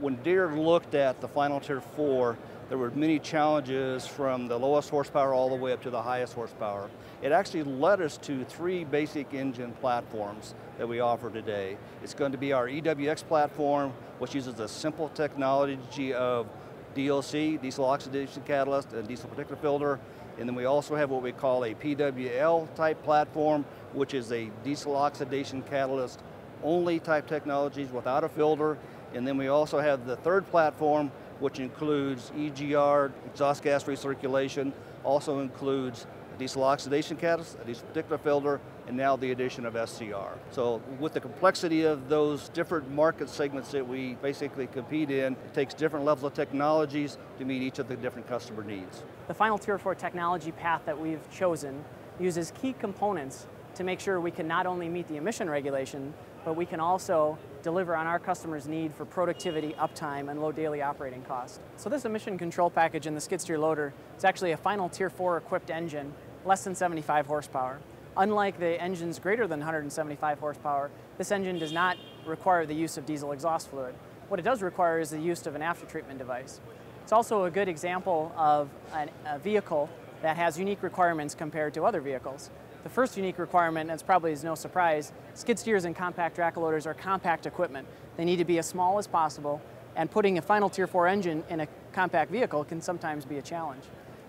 When Deere looked at the final Tier 4, there were many challenges from the lowest horsepower all the way up to the highest horsepower. It actually led us to three basic engine platforms that we offer today. It's going to be our EWX platform, which uses a simple technology of DOC, diesel oxidation catalyst, and diesel particulate filter. And then we also have what we call a PWL type platform, which is a diesel oxidation catalyst only type technologies without a filter. And then we also have the third platform, which includes EGR, exhaust gas recirculation, also includes diesel oxidation catalyst, a diesel particulate filter, and now the addition of SCR. So with the complexity of those different market segments that we basically compete in, it takes different levels of technologies to meet each of the different customer needs. The final Tier 4 technology path that we've chosen uses key components to make sure we can not only meet the emission regulation, but we can also deliver on our customers' need for productivity, uptime, and low daily operating cost. So this emission control package in the skid steer loader is actually a final Tier 4 equipped engine, less than 75 horsepower. Unlike the engines greater than 175 horsepower, this engine does not require the use of diesel exhaust fluid. What it does require is the use of an after-treatment device. It's also a good example of an, a vehicle that has unique requirements compared to other vehicles. The first unique requirement, and it's probably is no surprise, skid steers and compact track loaders are compact equipment. They need to be as small as possible, and putting a final Tier 4 engine in a compact vehicle can sometimes be a challenge.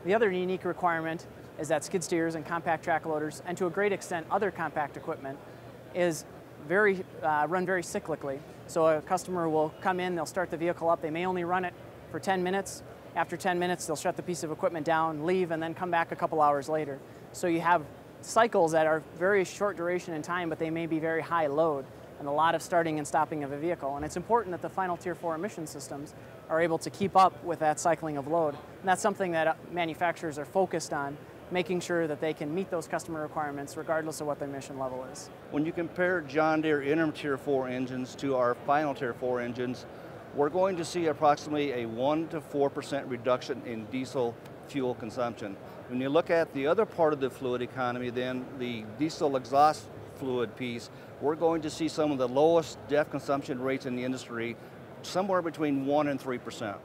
The other unique requirement is that skid steers and compact track loaders, and to a great extent other compact equipment, is very, uh, run very cyclically. So a customer will come in, they'll start the vehicle up, they may only run it for 10 minutes. After 10 minutes, they'll shut the piece of equipment down, leave, and then come back a couple hours later. So you have cycles that are very short duration in time, but they may be very high load and a lot of starting and stopping of a vehicle. And it's important that the final Tier 4 emission systems are able to keep up with that cycling of load. And that's something that uh, manufacturers are focused on, making sure that they can meet those customer requirements regardless of what the emission level is. When you compare John Deere interim Tier 4 engines to our final Tier 4 engines, we're going to see approximately a 1 to 4% reduction in diesel fuel consumption. When you look at the other part of the fluid economy, then the diesel exhaust fluid piece, we're going to see some of the lowest DEF consumption rates in the industry, somewhere between 1 and 3%.